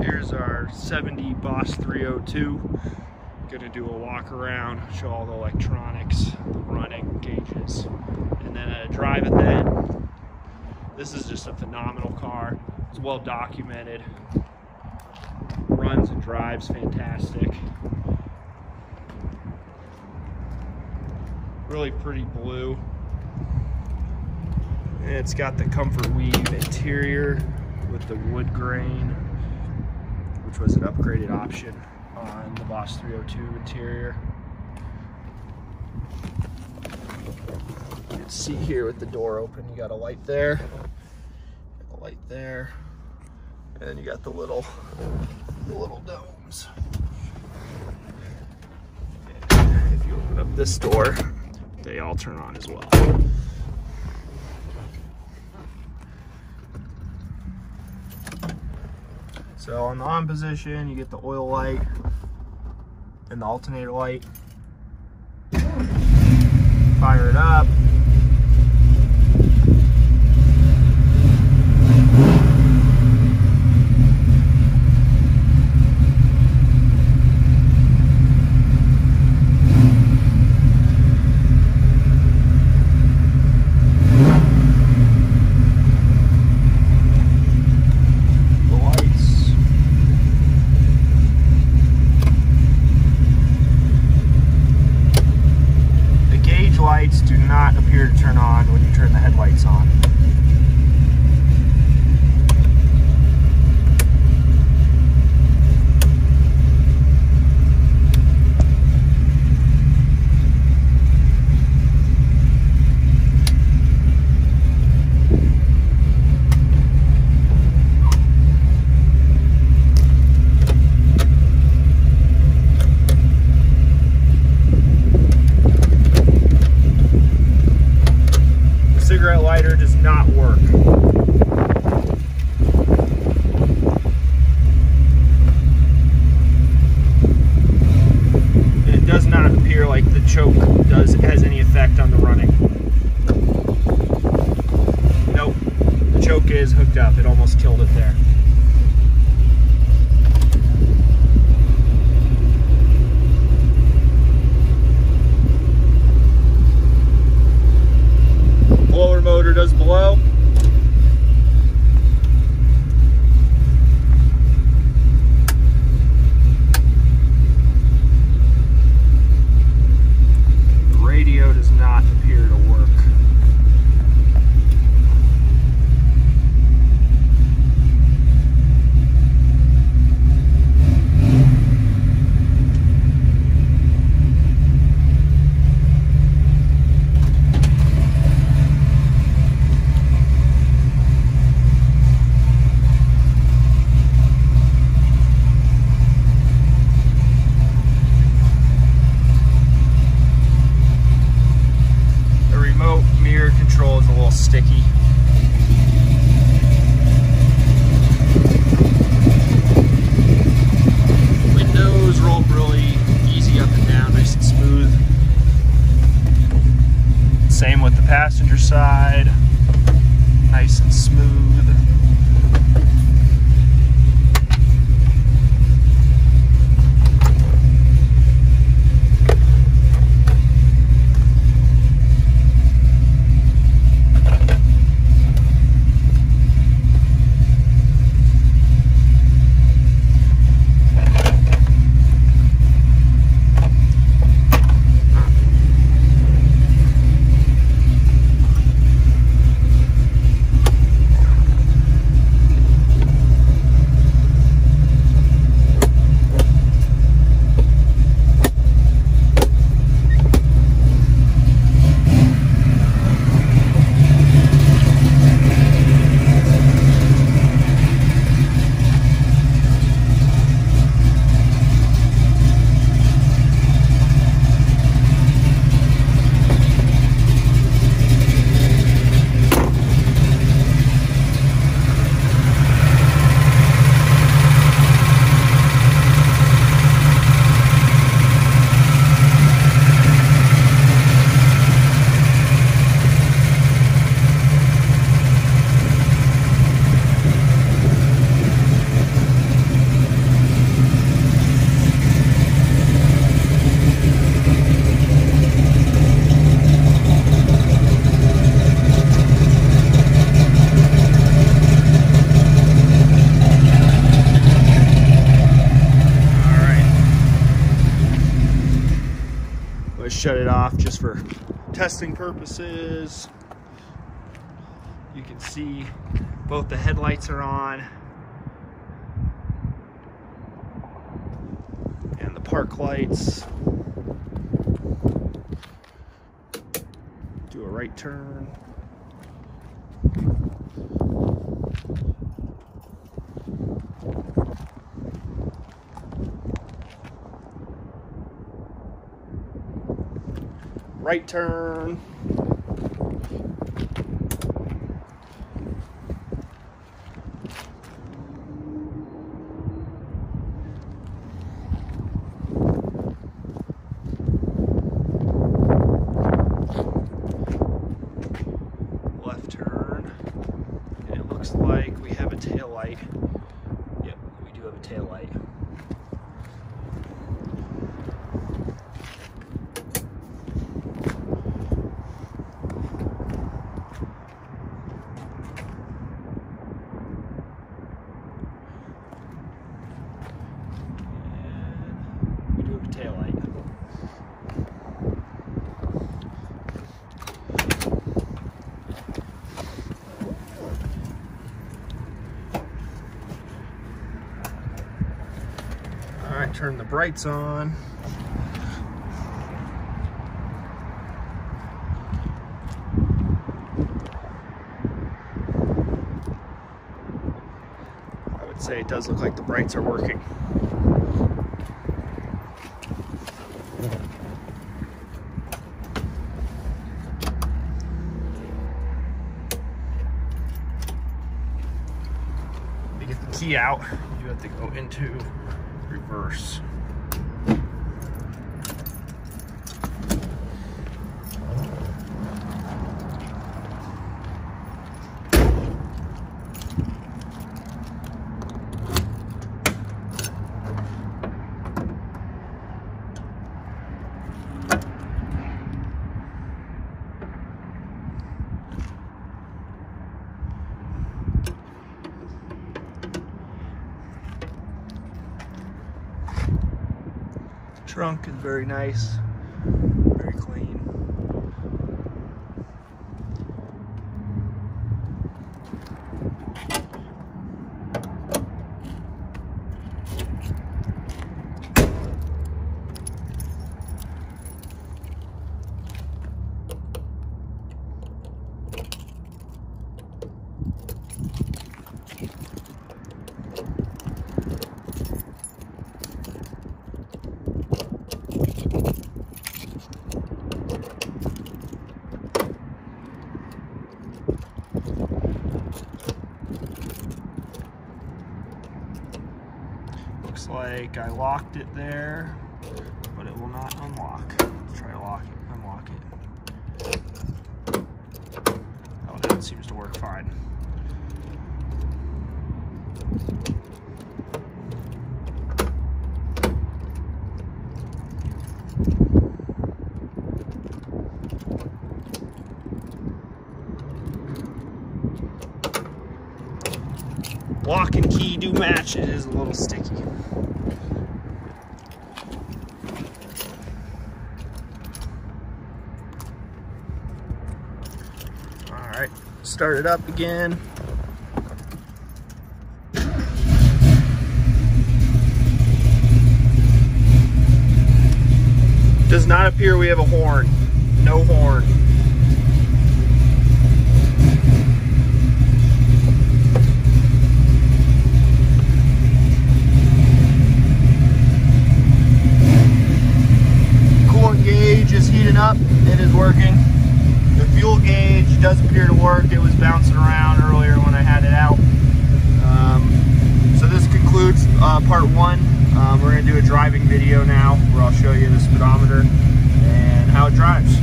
Here's our 70 Boss 302. Gonna do a walk around, show all the electronics, the running gauges, and then drive it then. This is just a phenomenal car. It's well documented. Runs and drives fantastic. Really pretty blue. It's got the comfort weave interior with the wood grain, which was an upgraded option on the Boss 302 interior. You can see here with the door open, you got a light there, a light there, and then you got the little, the little domes. And if you open up this door, they all turn on as well. So on the on position, you get the oil light and the alternator light. Fire it up. The lights. The gauge lights do not appear to turn on when you turn the headlights on. The cigarette lighter does not work. It does not appear like the choke does has any effect on the running. Nope. The choke is hooked up. It almost killed it there. blower motor does blow. The radio does not appear to work. The remote mirror control is a little sticky. Windows roll really easy up and down, nice and smooth. Same with the passenger side, nice and smooth. Shut it off just for testing purposes. You can see both the headlights are on and the park lights. Do a right turn. Right turn. Left turn. And it looks like we have a tail light. Yep, we do have a tail light. And we do have a tail light. Turn the brights on. I would say it does look like the brights are working. Get the key out, you have to go into reverse. Trunk is very nice, very clean. Looks like I locked it there, but it will not unlock. Let's try to lock it, unlock it. Oh, that seems to work fine. Lock and key do match. It is a little sticky. All right, start it up again. Does not appear we have a horn. No horn. coolant gauge is heating up. It is working. The fuel gauge does appear to work. It was bouncing around earlier when I had it out. Um, so this concludes uh, part one. Um, we're going to do a driving video now where I'll show you the speedometer and how it drives.